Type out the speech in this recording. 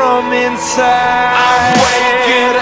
from inside. I'm waking